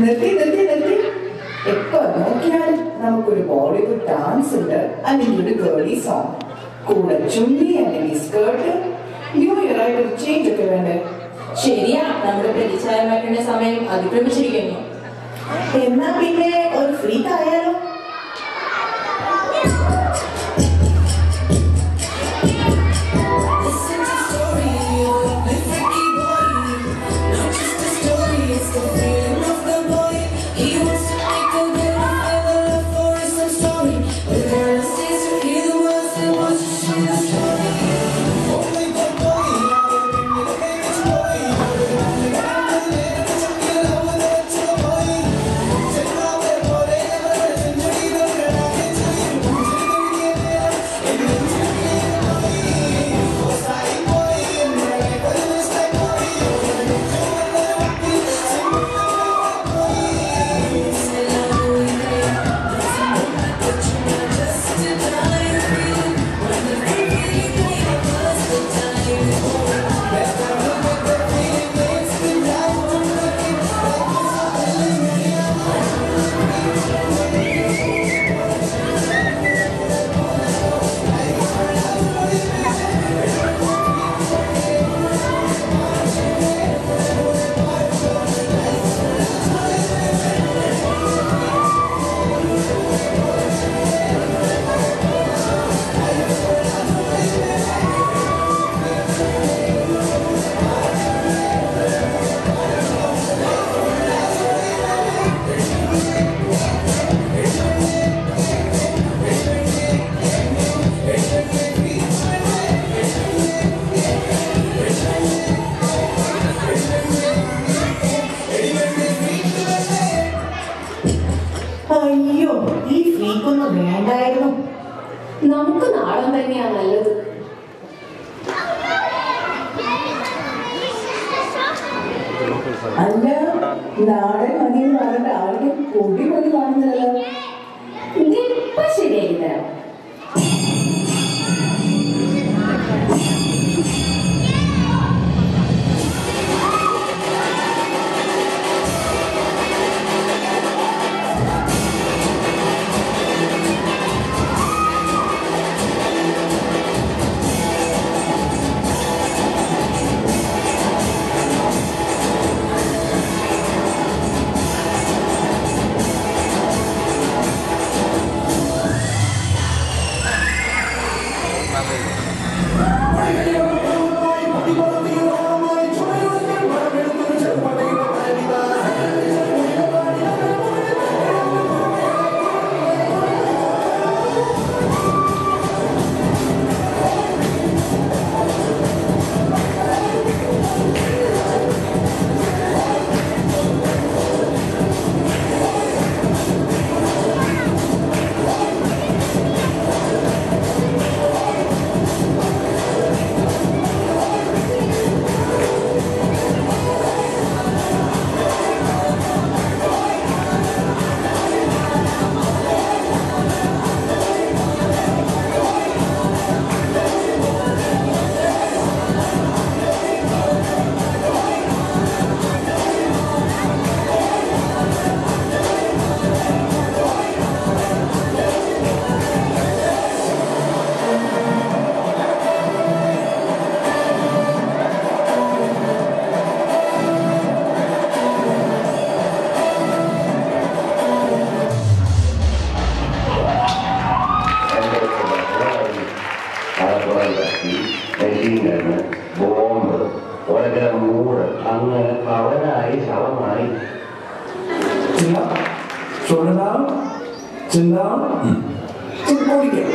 നിർത്തി നിർത്തി നിർത്തി. എപ്പ നോക്കിയാലും നമുക്കൊരു ബോളിവുഡ് ഡാൻസ് ഉണ്ട്. അല്ലെങ്കിൽ ഒരു ഗേളി സോങ് കൂടെ ചുണ്ടി അല്ലെങ്കിൽ സ്കേർട്ട് ന്യൂ ഇയർ ആയിട്ട് ഒരു ചേഞ്ച് ഒക്കെ വേണ്ടേ? ശരിയാ. നമ്മുടെ പ്രതിച്ഛായ സമയം അതിക്രമിച്ചിരിക്കുന്നു. എന്നാ പിന്നെ ഒരു ഫ്രീ ആയാലോ? നമുക്കൊന്നും വേണ്ടായിരുന്നു. നമുക്ക് നാടൻ തന്നെയാ നല്ലത്. അല്ല നാടൻ മതി എന്ന് പറഞ്ഞിട്ട് ആളുകൾ പൊടി പൊടി കാണുന്നില്ലല്ലോ ഇതിപ്പോ ശരിയാക്കി തരാം. Valeu! സീനന് ബോംബ് ഒരകമൂറ് അങ്ങനെ അവനായി ശവമായി തുടരാം ചിന്താം ചിന്തിക്കാം